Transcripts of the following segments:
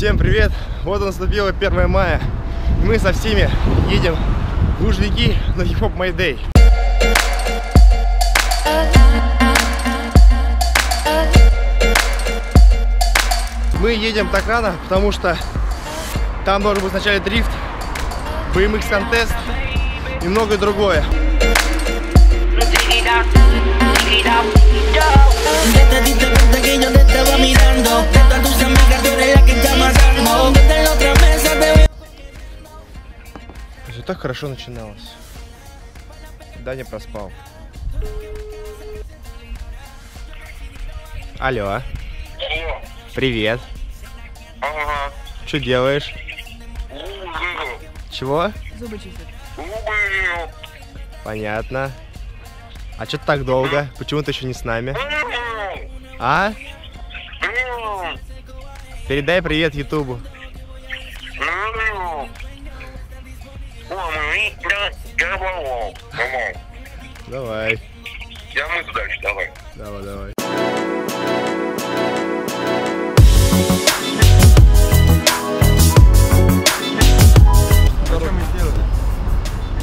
Всем привет! Вот наступило 1 мая. Мы со всеми едем в Лужники на хип-хоп Day. Мы едем так рано, потому что там должен быть вначале дрифт, BMX контест и многое другое. Хорошо начиналось. Даня проспал. Алло, Алло. привет. Ага. Что делаешь? Убыл. Чего? Убыл. Понятно. А что так долго? Почему ты еще не с нами? А? Передай привет Ютубу. Давай, Я мыть дальше, давай. давай, давай.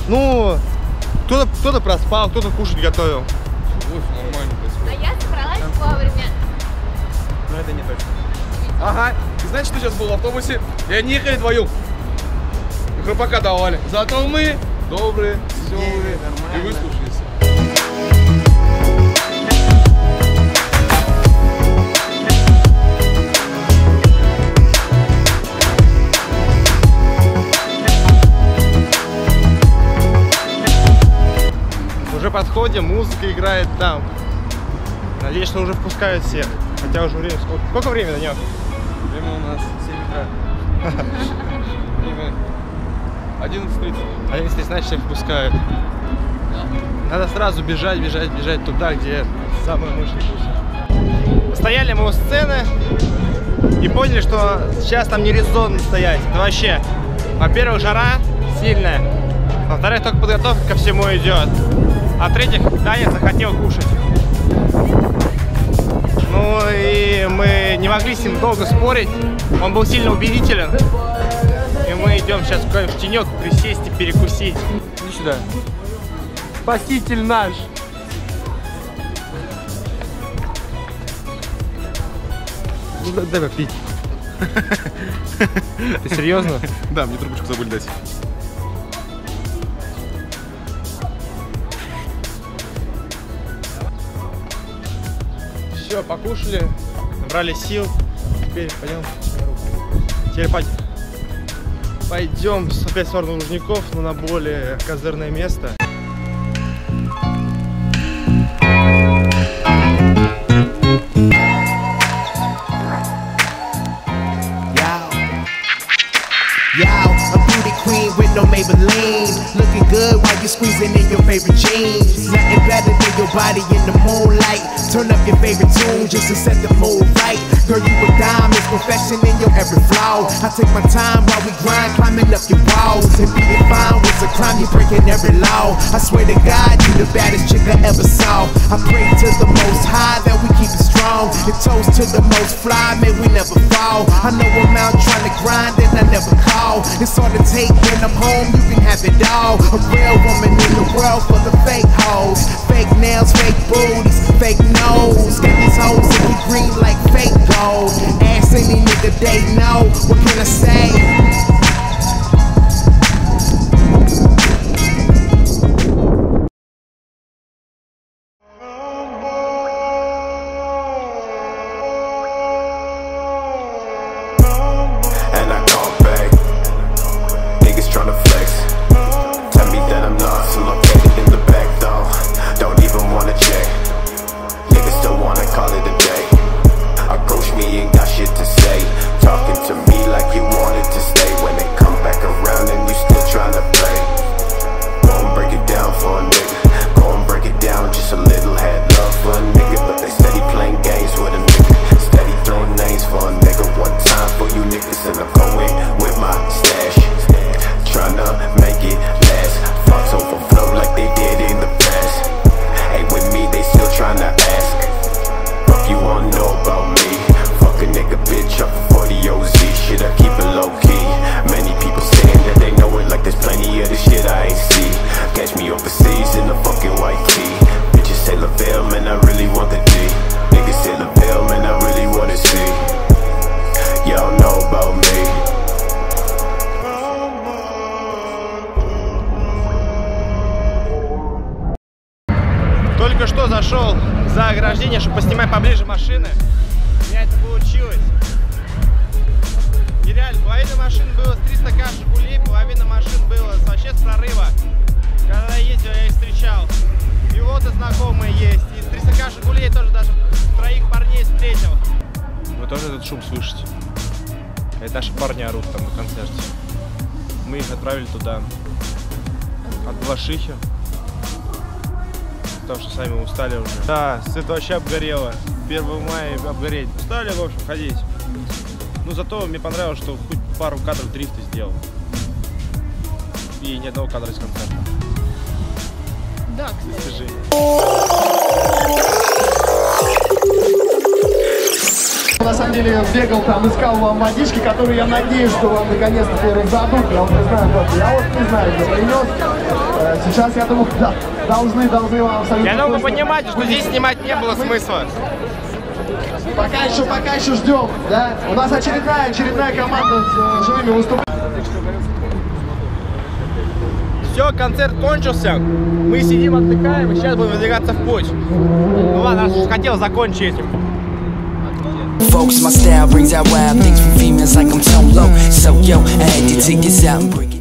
Ну, кто-то кто проспал, кто-то кушать готовил. А я собралась вовремя. Но это не точно. Ага, ты знаешь, что сейчас был в автобусе? И они ехали вдвоем. Храпака давали. Зато мы добрые, веселые и выслушались. Уже подходим, музыка играет там. Надеюсь, что уже впускают всех. Хотя уже время сколько? Сколько времени, Данек? Время у нас 7 утра. Время 11.30. 11 значит всех впускают. Надо сразу бежать, бежать, бежать туда, где самый мощный путь. Стояли мы у сцены и поняли, что сейчас там не резонно стоять. Это вообще, во-первых, жара сильная. Во-вторых, только подготовка ко всему идет. А в-третьих, Даня захотел кушать. Ну и мы не могли с ним долго спорить. Он был сильно убедителен. Идем сейчас куда-нибудь в тенек присесть и перекусить. Иди сюда. Спаситель наш. Ну, дай, попить. Ты серьезно? Да, мне трубочку забыли дать. Все, покушали, набрали сил. Теперь пойдем. Теперь пойдем. Опять в сторону Лужников, но на более козырное место. No Maybelline. Looking good while you squeezing in your favorite jeans. Nothing better than your body in the moonlight. Turn up your favorite tune just to set the mood right. Girl, you a it's perfection in your every flaw. I take my time while we grind, climbing up your walls. And being fine was a crime, you breaking every law. I swear to God, you the baddest chick I ever saw. I pray to the most high that we keep it strong. And toast to the most fly, may we never fall. I know I'm out trying to grind and I never call. It's all to take when I'm home, you can overseas in a fucking white tee. Bitches say LaVelle, man, I really want the D. Niggas say LaVelle, man, I really wanna see. Y'all know about me. Только что зашел за ограждение, чтобы поснимать поближе машины. У меня это получилось. Нереально, половина машин было 3 шум слышите? Это наши парни орут там на концерте. Мы их отправили туда. От Балашихи. Потому что сами устали уже. Да, это вообще обгорело. 1 мая обгореть. Устали, в общем, ходить. Ну, зато мне понравилось, что хоть пару кадров дрифта сделал. И ни одного кадра из концерта. Да, кстати. Достижение. Деле бегал там, искал вам водички, которые я надеюсь, что вам наконец-то раздадут. Я вот не знаю, кто я вот не знаю, кто принес. Э, Сейчас, я думаю, да, должны, должны вам абсолютно Я думаю, вы понимаете, что здесь снимать не было смысла. Пока еще, пока еще ждем, да? У нас очередная, очередная команда с э, живыми выступлениями. Все, концерт кончился. Мы сидим, отдыхаем, и сейчас будем выдвигаться в путь. Ну ладно, хотел закончить этим. Focus my style brings out wild things from females like I'm tone low. So yo, I had to take this out and break it.